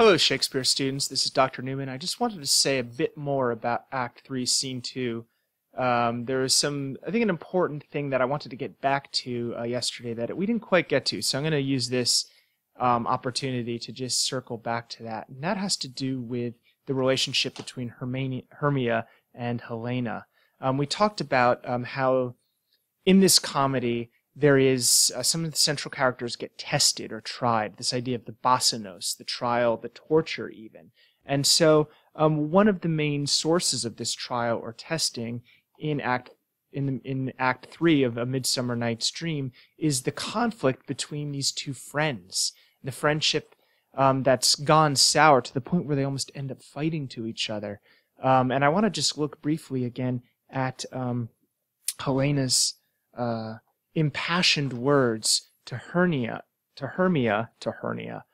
Hello, Shakespeare students. This is Dr. Newman. I just wanted to say a bit more about Act 3, Scene 2. Um, there is some, I think, an important thing that I wanted to get back to uh, yesterday that we didn't quite get to. So I'm going to use this um, opportunity to just circle back to that. And that has to do with the relationship between Hermia and Helena. Um, we talked about um, how in this comedy, there is uh, some of the central characters get tested or tried. This idea of the basanos, the trial, the torture, even. And so, um, one of the main sources of this trial or testing in Act in the, in Act Three of A Midsummer Night's Dream is the conflict between these two friends, the friendship um, that's gone sour to the point where they almost end up fighting to each other. Um, and I want to just look briefly again at um, Helena's uh, impassioned words to Hernia, to Hermia, to Hernia,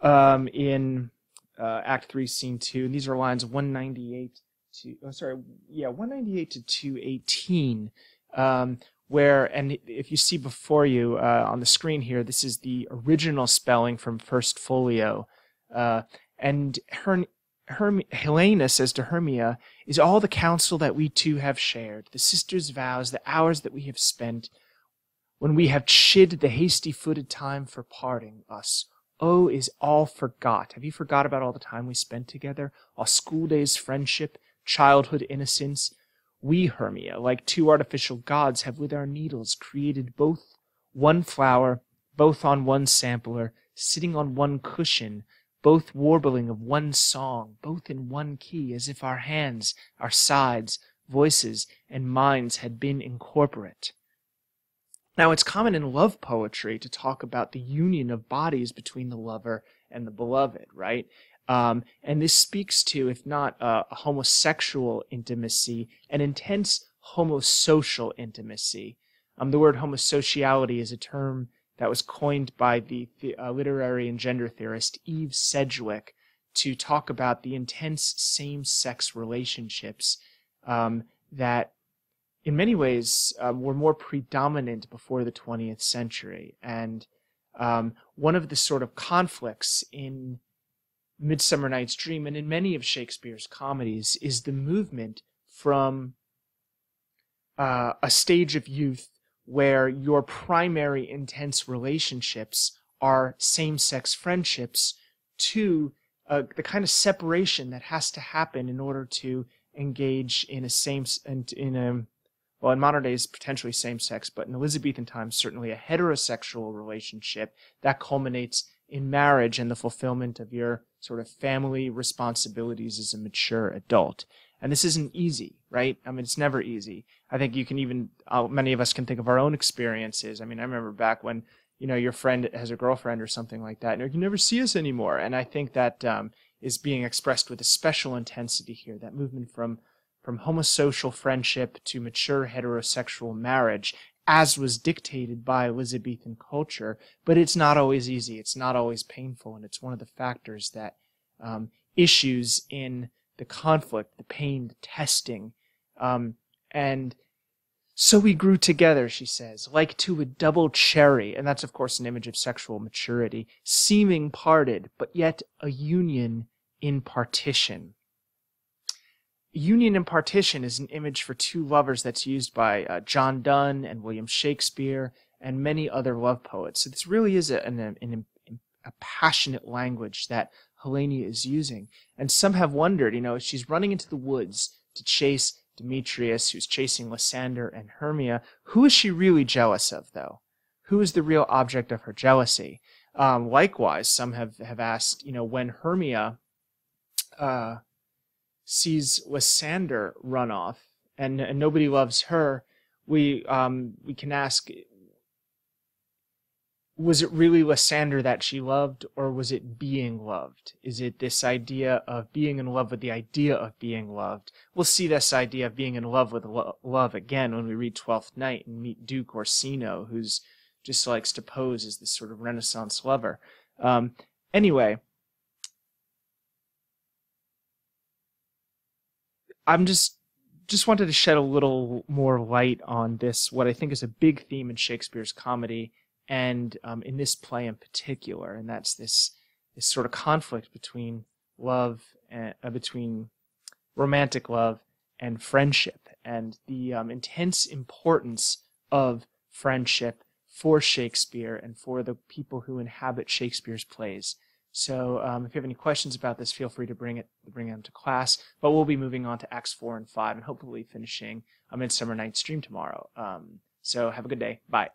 um, in uh, Act Three, Scene Two. And these are lines 198 to, oh, sorry, yeah, 198 to 218. Um, where, and if you see before you uh, on the screen here, this is the original spelling from First Folio, uh, and her. Herm- Helena says to Hermia, is all the counsel that we two have shared, the sisters' vows, the hours that we have spent, when we have chid the hasty footed time for parting us. Oh, is all forgot. Have you forgot about all the time we spent together? Our school days friendship, childhood innocence? We, Hermia, like two artificial gods, have with our needles created both one flower, both on one sampler, sitting on one cushion, both warbling of one song, both in one key, as if our hands, our sides, voices, and minds had been incorporate. Now, it's common in love poetry to talk about the union of bodies between the lover and the beloved, right? Um, and this speaks to, if not a homosexual intimacy, an intense homosocial intimacy. Um, the word homosociality is a term that was coined by the, the uh, literary and gender theorist Eve Sedgwick to talk about the intense same-sex relationships um, that in many ways um, were more predominant before the 20th century. And um, one of the sort of conflicts in Midsummer Night's Dream and in many of Shakespeare's comedies is the movement from uh, a stage of youth where your primary intense relationships are same-sex friendships to uh, the kind of separation that has to happen in order to engage in a same in a well, in modern days, potentially same sex, but in Elizabethan times, certainly a heterosexual relationship that culminates in marriage and the fulfillment of your sort of family responsibilities as a mature adult. And this isn't easy, right? I mean, it's never easy. I think you can even, uh, many of us can think of our own experiences. I mean, I remember back when, you know, your friend has a girlfriend or something like that, and you never see us anymore. And I think that um, is being expressed with a special intensity here, that movement from from homosocial friendship to mature heterosexual marriage, as was dictated by Elizabethan culture. But it's not always easy. It's not always painful. And it's one of the factors that um, issues in the conflict, the pain, the testing. Um, and so we grew together, she says, like to a double cherry. And that's, of course, an image of sexual maturity, seeming parted, but yet a union in partition union and partition is an image for two lovers that's used by uh, John Donne and William Shakespeare and many other love poets. So this really is a, an, an, a passionate language that Helena is using. And some have wondered, you know, she's running into the woods to chase Demetrius, who's chasing Lysander and Hermia. Who is she really jealous of, though? Who is the real object of her jealousy? Um, likewise, some have, have asked, you know, when Hermia uh, sees Lysander run off and, and nobody loves her, we um, we can ask was it really Lysander that she loved, or was it being loved? Is it this idea of being in love with the idea of being loved? We'll see this idea of being in love with lo- love again when we read Twelfth Night and meet Duke Orsino, who's just likes to pose as this sort of Renaissance lover. Um, anyway, I'm just just wanted to shed a little more light on this, what I think is a big theme in Shakespeare's comedy, and um, in this play in particular, and that's this this sort of conflict between love and uh, between romantic love and friendship and the um, intense importance of friendship for Shakespeare and for the people who inhabit Shakespeare's plays. So um, if you have any questions about this, feel free to bring it bring them to class. But we'll be moving on to Acts 4 and 5 and hopefully finishing a Midsummer Night's Dream tomorrow. Um, so have a good day. Bye.